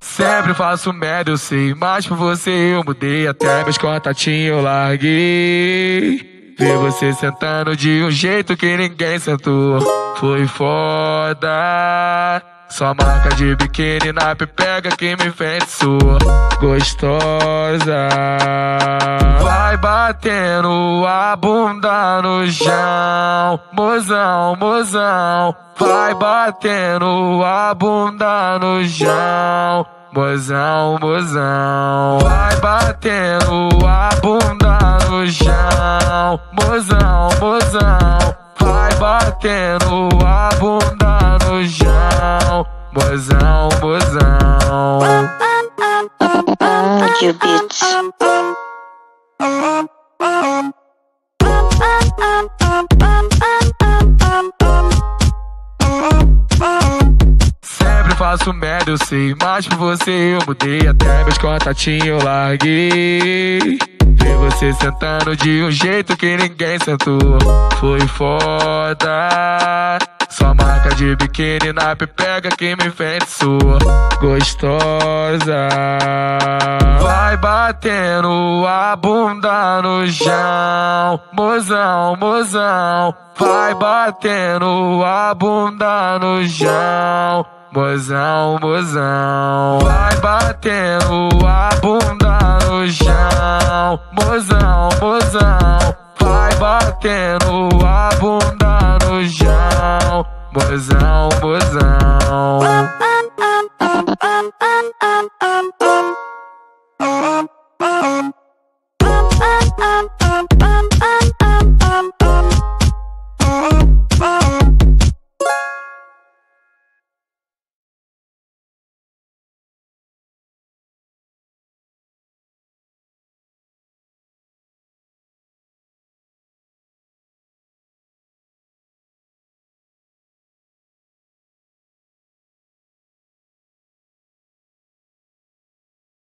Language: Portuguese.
Sempre faço merda, eu sei, mas por você eu mudei. Até meus contatinhos eu larguei. Ver você sentando de um jeito que ninguém sentou. Foi foda. Sua marca de biquíni na pega que me enfeitiçou. Gostosa. Vai batendo a bunda no chão. Mozão, mozão. Vai batendo a bunda no chão. Mozão, mozão. Vai batendo a bunda batendo a bunda no chão. Audio Beats. Sempre faço merda, eu sei, mas por você eu mudei. Até meus contatinhos larguei. Você sentando de um jeito que ninguém sentou. Foi foda. Sua marca de biquíni na pega que me enfeitiçou. Gostosa. Vai batendo a bunda no chão. Mozão, mozão. Vai batendo a bunda no chão. Mozão, mozão. Vai batendo a bunda. Mozão, mozão. Vai batendo a bunda no chão. Mozão, mozão. Audio